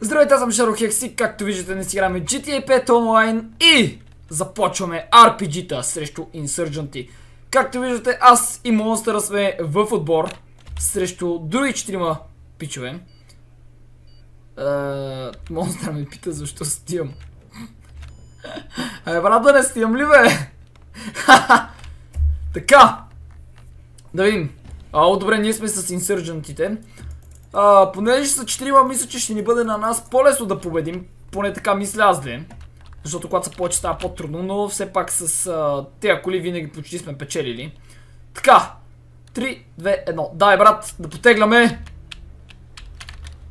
Здравейте, аз съм Шаро Хекси, както виждате днес играме GTA 5 онлайн и започваме RPG-та срещу инсърджанти. Както виждате, аз и монстъра сме в отбор срещу други четирима пичове. Uh, монстър ме пита защо стивам. Абе брат да не стивам ли бе? така. Да видим. А, добре, ние сме с инсърджантите. А, понеже са четирима, мисля, че ще ни бъде на нас по-лесно да победим. Поне така мисля аз две. Защото когато са повече става по-трудно, но все пак с а, тези коли винаги почти сме печелили. Така. 3, 2, 1. Дай, брат, да потегляме.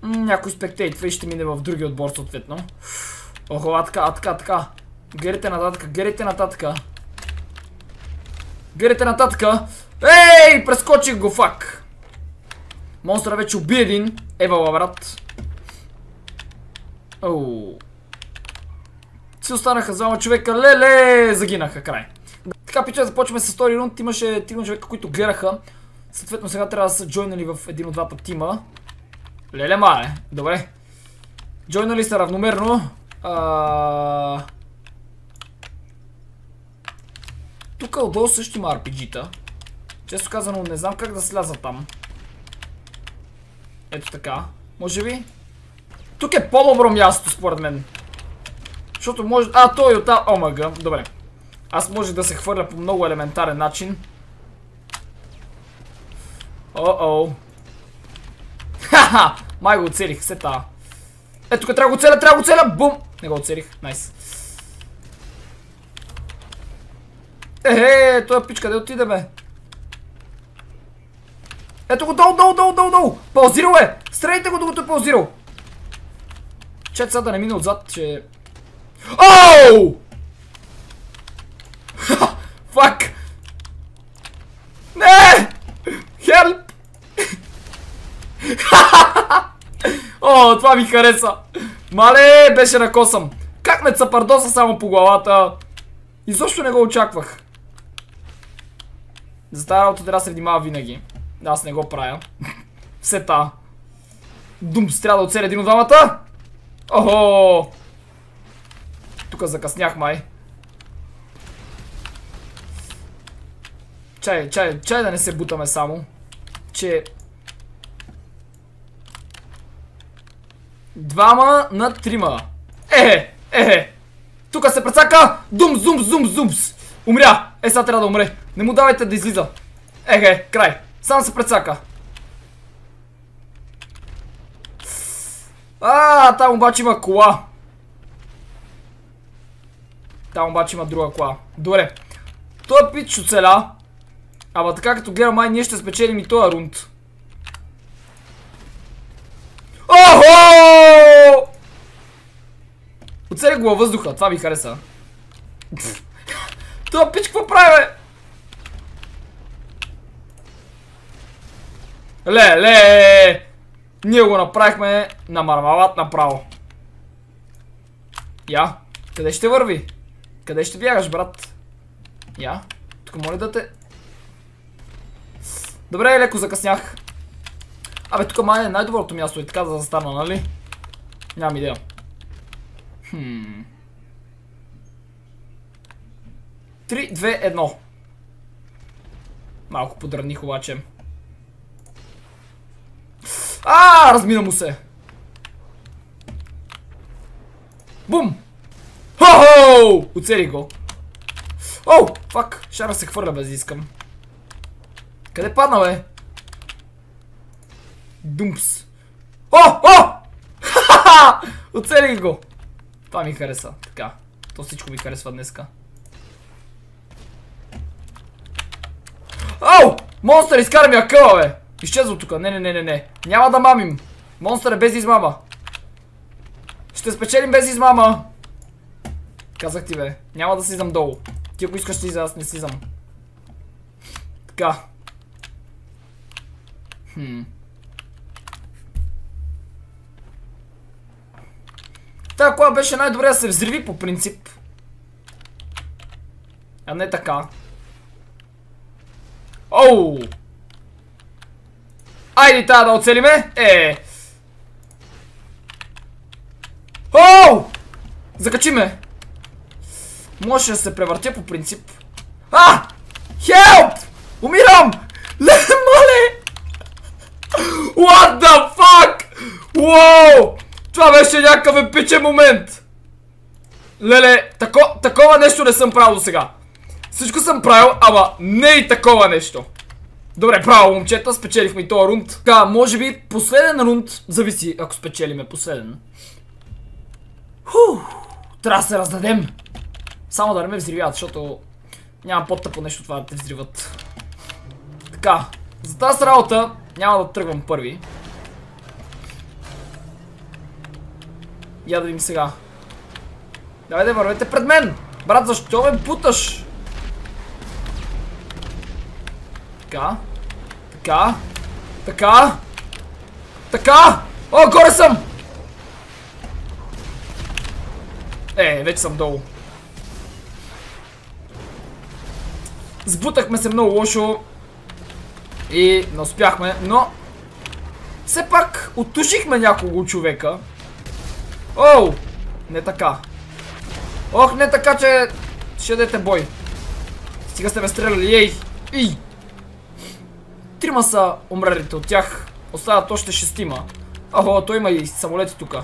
Някой спектейтва и ще мине в другия отбор съответно. Охо, а така, а така, така. Герите нататък, герите нататък. Герите нататък. Ей, прескочих го, фак. Монстъра вече уби един. Евала, брат. Оу. Си останаха двама човека. Леле! Загинаха край. Така, пича, започваме с втори рунд. Имаше трима човека, които гледаха. Съответно, сега трябва да са джойнали в един от двата тима. Леле, мале. Добре. Джойнали са равномерно. А... Тук отдолу също има RPG-та. Често казано, не знам как да сляза там. Ето така. Може би? Тук е по-добро място, според мен. Защото може... А, той е от омага. Добре. Аз може да се хвърля по много елементарен начин. О-о. Ха-ха! Май го оцелих, се та. Ето тук трябва да го целя, трябва го целя! Бум! Не го оцелих, найс. Ехе, той пич, къде отиде бе? Ето го долу, долу, долу, долу, долу! Паузирал е! Стреляйте го, докато е паузирал! Чет сега да не мина отзад, че... Оу! Фак! Не! Хелп! О, това ми хареса! Мале, беше на косъм! Как ме цапардоса само по главата? Изобщо не го очаквах. За тази работа трябва да се внимава винаги. Аз не го правя. Все та. Думс, трябва да оцеля един от двамата. Охо! Тук закъснях май. Чай, чай, чай да не се бутаме само. Че... Двама на трима. Е, е, Тук се прецака! Дум, зум, зум, зумс! Умря! Е, сега трябва да умре. Не му давайте да излиза. Ехе, край. Сам се прецака. А, там обаче има кола. Там обаче има друга кола. Добре. Той пич оцеля. Ама така като гледам май ние ще спечелим и този рунд. Охо! Оцели го във въздуха, това ми хареса. Това пич какво прави, бе? Ле, ле! Ние го направихме на мармалат направо. Я, къде ще върви? Къде ще бягаш, брат? Я, тук моля да те... Добре, леко закъснях. Абе, тук май е най-доброто място и така да застана, нали? Нямам идея. Хм... 3, 2, 1. Малко подраних обаче. А, размина му се. Бум! Хо-хо! Оцели го. Оу, фак, шара се хвърля без искам. Къде падна, бе? Думпс. О, о! Ха-ха! Оцелих го. Това ми хареса. Така. То всичко ми харесва днеска. Ау! Монстър изкара ми акъла, бе! Изчезва тук. Не, не, не, не, не. Няма да мамим. Монстър е без измама. Ще спечелим без измама. Казах ти, бе. Няма да слизам долу. Ти ако искаш слиза, аз не слизам. Така. Хм. Та кола беше най-добре да се взриви по принцип. А не така. Оу! Айде, трябва да оцелиме. Е. Оу! Закачи ме! Може да се превъртя по принцип. А! Хелп! Умирам! Моля! What the fuck? Уоу! Това беше някакъв епичен момент! Леле, тако, такова нещо не съм правил до сега. Всичко съм правил, ама не и такова нещо. Добре, право, момчета, спечелихме и този рунд. Така, може би последен рунд, зависи ако спечелиме последен. Ху, трябва да се раздадем. Само да не ме взривят, защото няма по-тъпо нещо това да те взриват. Така, за тази работа няма да тръгвам първи. Я да видим сега. Да вървете пред мен! Брат, защо ме путаш? Така. Така. Така. Така. О, горе съм! Е, вече съм долу. Сбутахме се много лошо. И не успяхме, но... Все пак оттушихме няколко човека. Оу! Не така. Ох, не така, че ще дадете бой. Стига сте ме стреляли, ей! И! Трима са умрелите от тях. Остават още шестима. Ахо, той има и самолети тука.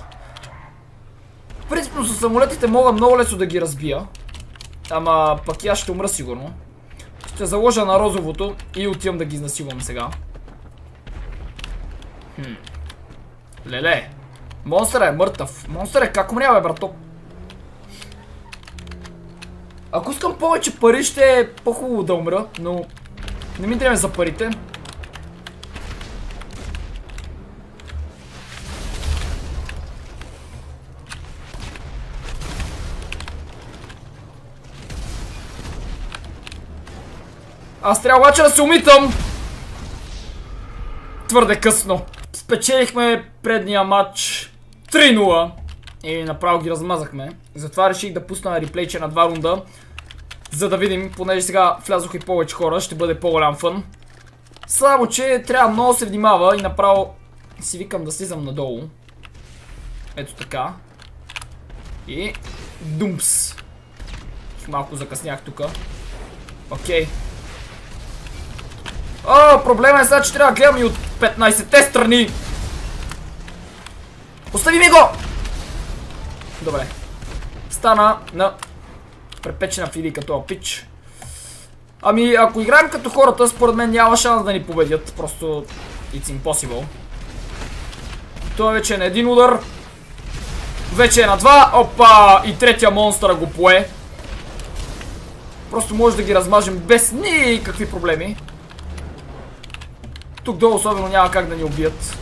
Принципно с самолетите мога много лесно да ги разбия. Ама пък и аз ще умра сигурно. Ще заложа на розовото и отивам да ги изнасилвам сега. Хм. Леле. Монстър е мъртъв. Монстър е как умря, бе, брато? Ако искам повече пари, ще е по-хубаво да умра, но не ми трябва за парите. Аз трябва обаче да се умитам! Твърде късно. Спечелихме предния матч 3-0 и направо ги размазахме. Затова реших да пусна реплейче на два рунда. За да видим, понеже сега влязоха и повече хора, ще бъде по-голям фън. Само, че трябва много се внимава и направо си викам да слизам надолу. Ето така. И... Думпс. Малко закъснях тука. Окей. О, проблема е сега, че трябва да гледам и от 15-те страни. Остави ми го! Добре. Стана на препечена фили като пич. Ами, ако играем като хората, според мен няма шанс да ни победят. Просто it's impossible. Той вече е на един удар. Вече е на два. Опа! И третия монстър го пое. Просто може да ги размажем без никакви проблеми. Тук долу особено няма как да ни убият.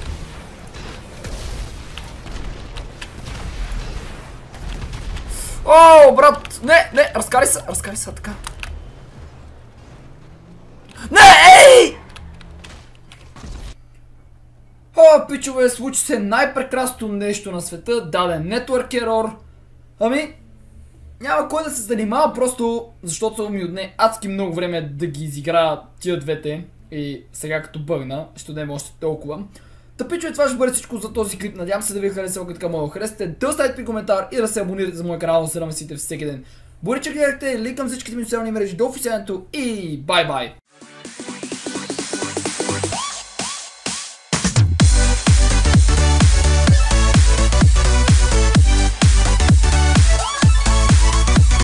О, брат! Не, не, разкари се, разкари се, така. Не, ей! О, пичове, случи се най-прекрасното нещо на света, даден Network Error. Ами, няма кой да се занимава, просто защото ми отне адски много време да ги изиграя тия двете. И сега като бъгна, ще дадем още толкова. Та пичове, това ще бъде всичко за този клип. Надявам се да ви е харесал, така мога харесате. Да оставите ми коментар и да се абонирате за моя канал, за да всеки ден. Благодаря, че гледахте, линк към всичките ми социални мрежи до официалното и бай-бай!